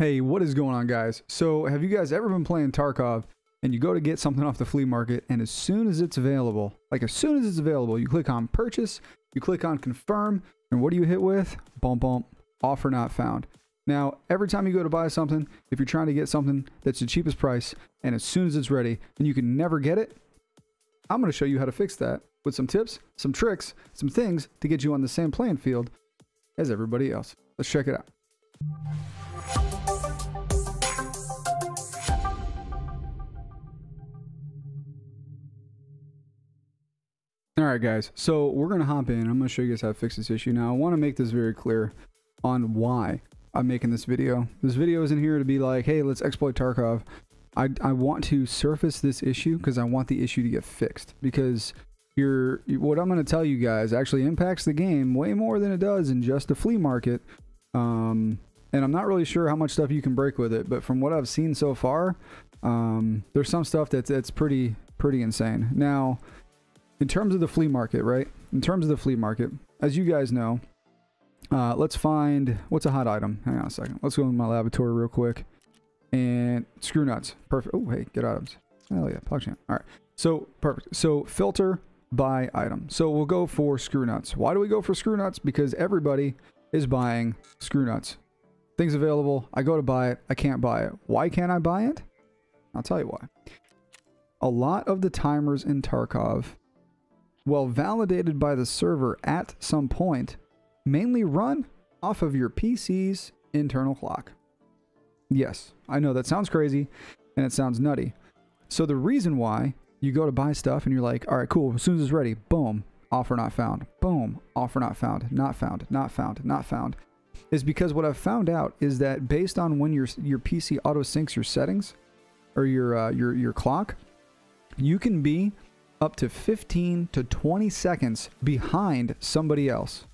Hey, what is going on, guys? So, have you guys ever been playing Tarkov and you go to get something off the flea market, and as soon as it's available, like as soon as it's available, you click on purchase, you click on confirm, and what do you hit with? Bump, bump, offer not found. Now, every time you go to buy something, if you're trying to get something that's the cheapest price, and as soon as it's ready, and you can never get it, I'm going to show you how to fix that with some tips, some tricks, some things to get you on the same playing field as everybody else. Let's check it out. All right, guys. So we're going to hop in. I'm going to show you guys how to fix this issue. Now, I want to make this very clear on why I'm making this video. This video isn't here to be like, hey, let's exploit Tarkov. I, I want to surface this issue because I want the issue to get fixed. Because you're, what I'm going to tell you guys actually impacts the game way more than it does in just a flea market. Um, and I'm not really sure how much stuff you can break with it, but from what I've seen so far, um, there's some stuff that's, that's pretty, pretty insane. Now, in terms of the flea market, right? In terms of the flea market, as you guys know, uh, let's find what's a hot item. Hang on a second. Let's go in my laboratory real quick. And screw nuts. Perfect. Oh, hey, get items. Hell yeah, PogChamp. All right. So perfect. So filter by item. So we'll go for screw nuts. Why do we go for screw nuts? Because everybody is buying screw nuts. Things available. I go to buy it. I can't buy it. Why can't I buy it? I'll tell you why. A lot of the timers in Tarkov well validated by the server at some point, mainly run off of your PC's internal clock. Yes, I know that sounds crazy and it sounds nutty. So the reason why you go to buy stuff and you're like, all right, cool, as soon as it's ready, boom, offer not found, boom, offer not found, not found, not found, not found, is because what I've found out is that based on when your your PC auto syncs your settings or your uh, your your clock, you can be up to 15 to 20 seconds behind somebody else.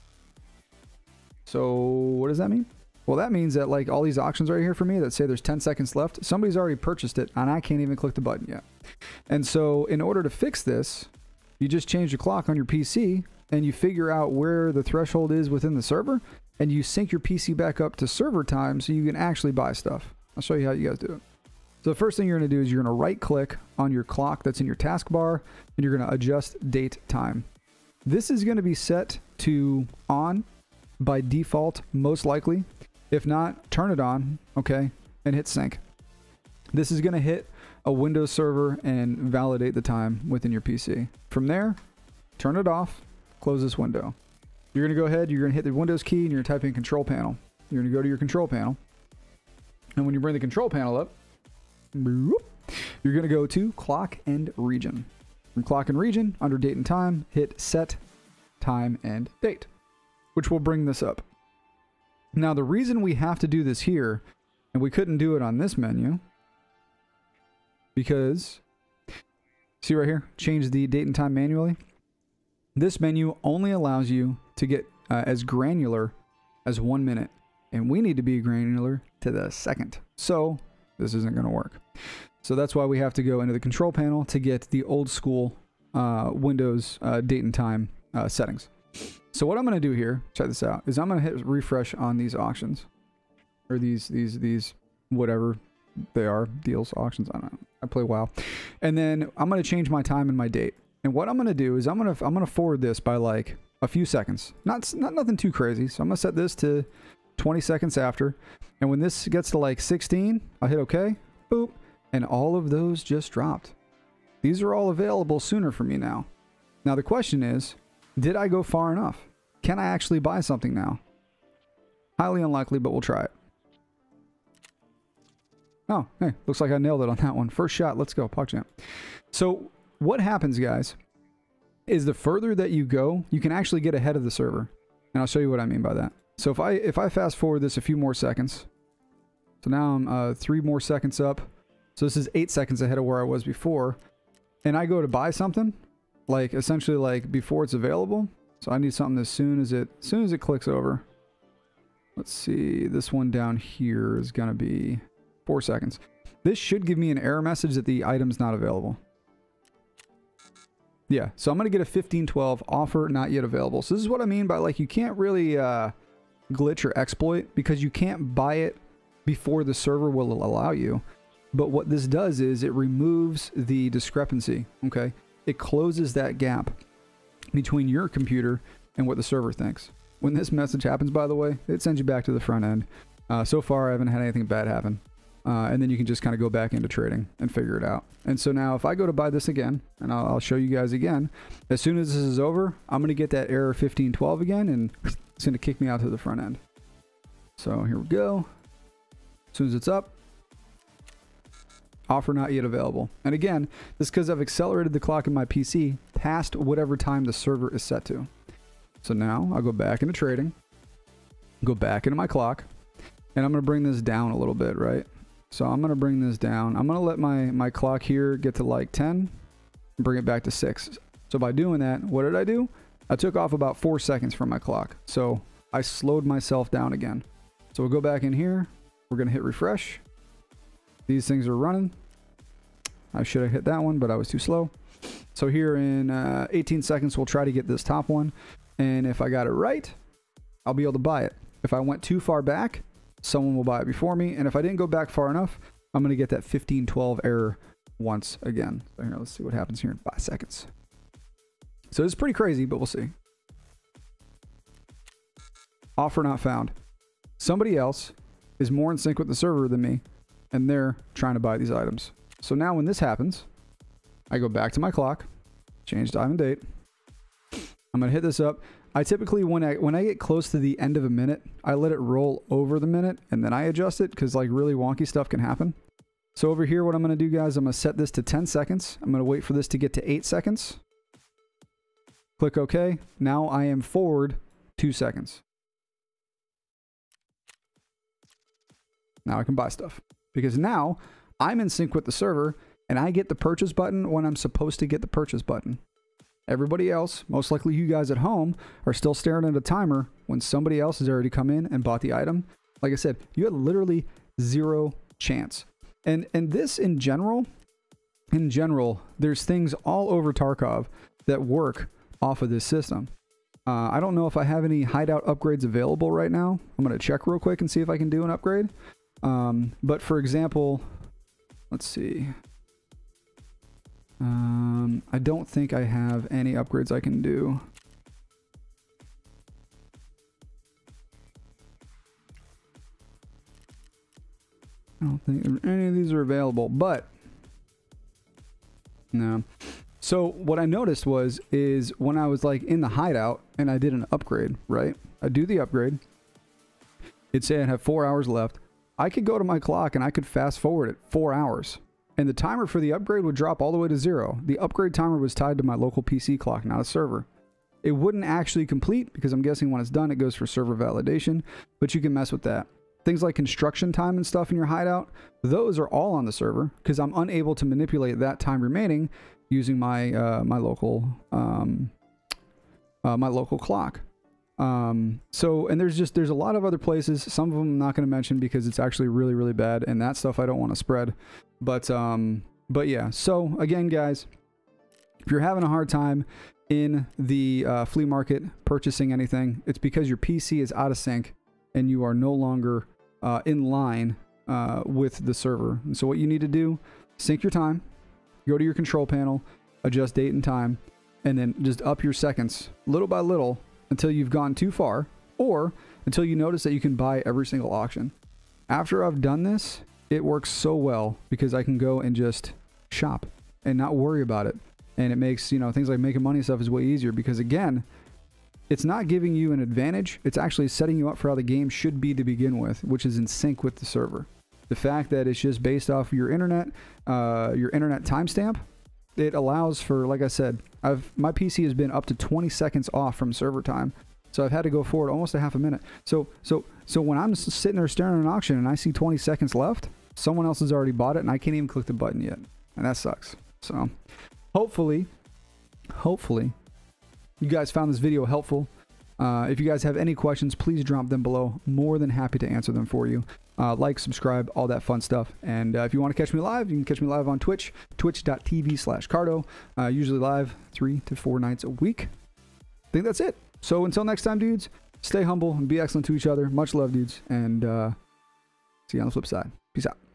So what does that mean? Well, that means that like all these auctions right here for me that say there's 10 seconds left, somebody's already purchased it and I can't even click the button yet. And so in order to fix this, you just change the clock on your PC and you figure out where the threshold is within the server and you sync your PC back up to server time so you can actually buy stuff. I'll show you how you guys do it. So the first thing you're going to do is you're going to right click on your clock that's in your taskbar and you're going to adjust date time. This is going to be set to on by default, most likely. If not, turn it on, okay, and hit sync. This is going to hit a Windows server and validate the time within your PC. From there, turn it off, close this window. You're going to go ahead, you're going to hit the Windows key, and you're to type in control panel. You're going to go to your control panel. And when you bring the control panel up, you're going to go to clock and region. From clock and region, under date and time, hit set time and date, which will bring this up. Now, the reason we have to do this here, and we couldn't do it on this menu, because, see right here, change the date and time manually. This menu only allows you to get uh, as granular as one minute, and we need to be granular to the second. So this isn't going to work. So that's why we have to go into the control panel to get the old school uh, Windows uh, date and time uh, settings. So what I'm going to do here, check this out, is I'm going to hit refresh on these auctions. Or these, these, these, whatever they are, deals, auctions, I don't know. I play WoW. And then I'm going to change my time and my date. And what I'm going to do is I'm going to, I'm going to forward this by like a few seconds. Not, not nothing too crazy. So I'm going to set this to 20 seconds after. And when this gets to like 16, I hit OK, boop, and all of those just dropped. These are all available sooner for me now. Now the question is, did I go far enough? Can I actually buy something now? Highly unlikely, but we'll try it. Oh, hey, looks like I nailed it on that one. First shot, let's go, PogChamp. So what happens, guys, is the further that you go, you can actually get ahead of the server. And I'll show you what I mean by that. So if I if I fast forward this a few more seconds, so now I'm uh, three more seconds up. So this is eight seconds ahead of where I was before. And I go to buy something, like essentially like before it's available. So I need something as soon as it as soon as it clicks over. Let's see, this one down here is gonna be four seconds. This should give me an error message that the item's not available. Yeah, so I'm gonna get a 1512 offer not yet available. So this is what I mean by like you can't really uh glitch or exploit because you can't buy it before the server will allow you. But what this does is it removes the discrepancy, okay? It closes that gap between your computer and what the server thinks. When this message happens, by the way, it sends you back to the front end. Uh, so far, I haven't had anything bad happen. Uh, and then you can just kind of go back into trading and figure it out. And so now if I go to buy this again, and I'll, I'll show you guys again, as soon as this is over, I'm going to get that error 1512 again, and it's going to kick me out to the front end. So here we go. As soon as it's up, offer not yet available. And again, this because I've accelerated the clock in my PC past whatever time the server is set to. So now I'll go back into trading, go back into my clock, and I'm going to bring this down a little bit, right? So I'm going to bring this down. I'm going to let my, my clock here get to like 10 and bring it back to 6. So by doing that, what did I do? I took off about 4 seconds from my clock. So I slowed myself down again. So we'll go back in here. We're going to hit refresh. These things are running. I should have hit that one, but I was too slow. So here in uh, 18 seconds, we'll try to get this top one. And if I got it right, I'll be able to buy it. If I went too far back, someone will buy it before me. And if I didn't go back far enough, I'm going to get that 1512 error once again. So here, let's see what happens here in five seconds. So it's pretty crazy, but we'll see. Offer not found. Somebody else is more in sync with the server than me, and they're trying to buy these items. So now when this happens, I go back to my clock, change time and date. I'm to hit this up. I typically when I when I get close to the end of a minute, I let it roll over the minute and then I adjust it because like really wonky stuff can happen. So over here, what I'm to do, guys, I'm to set this to 10 seconds. I'm to wait for this to get to 8 seconds. Click OK. Now I am forward 2 seconds. Now I can buy stuff. Because now I'm in sync with the server and I get the purchase button when I'm supposed to get the purchase button. Everybody else, most likely you guys at home, are still staring at a timer when somebody else has already come in and bought the item. Like I said, you had literally zero chance. And and this in general, in general, there's things all over Tarkov that work off of this system. Uh, I don't know if I have any hideout upgrades available right now. I'm going to check real quick and see if I can do an upgrade. Um, but for example, let's see. Um, I don't think I have any upgrades I can do. I don't think any of these are available, but no. So what I noticed was is when I was like in the hideout and I did an upgrade, right? I do the upgrade. It'd say I have four hours left. I could go to my clock and I could fast forward it four hours and the timer for the upgrade would drop all the way to zero. The upgrade timer was tied to my local PC clock, not a server. It wouldn't actually complete because I'm guessing when it's done, it goes for server validation, but you can mess with that. Things like construction time and stuff in your hideout, those are all on the server because I'm unable to manipulate that time remaining using my uh, my local um, uh, my local clock. Um, so, and there's just, there's a lot of other places. Some of them I'm not going to mention because it's actually really, really bad. And that stuff I don't want to spread. But, um, but yeah. So again, guys, if you're having a hard time in the uh, flea market purchasing anything, it's because your PC is out of sync and you are no longer uh, in line uh, with the server. And so what you need to do, sync your time, go to your control panel, adjust date and time, and then just up your seconds little by little until you've gone too far or until you notice that you can buy every single auction. After I've done this, it works so well because I can go and just shop and not worry about it. And it makes, you know, things like making money stuff is way easier because again, it's not giving you an advantage. It's actually setting you up for how the game should be to begin with, which is in sync with the server. The fact that it's just based off your internet, uh, your internet timestamp, it allows for, like I said, I've my PC has been up to 20 seconds off from server time. So I've had to go forward almost a half a minute. So so so when I'm sitting there staring at an auction and I see 20 seconds left, someone else has already bought it and I can't even click the button yet. And that sucks. So hopefully, hopefully you guys found this video helpful. Uh, if you guys have any questions, please drop them below. More than happy to answer them for you. Uh, like, subscribe, all that fun stuff. And uh, if you want to catch me live, you can catch me live on Twitch, twitch.tv slash Carto. Uh, usually live three to four nights a week. I think that's it. So until next time, dudes, stay humble and be excellent to each other. Much love, dudes. And uh, See you on the flip side. Peace out.